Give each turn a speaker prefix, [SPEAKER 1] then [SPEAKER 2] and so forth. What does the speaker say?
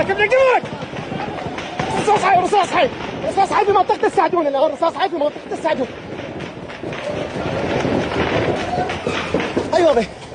[SPEAKER 1] ابن بلجوك رصاص حي رصاص حي رصاص حي في منطقه السعدون رصاص حي في منطقه السعدون ايوه بيه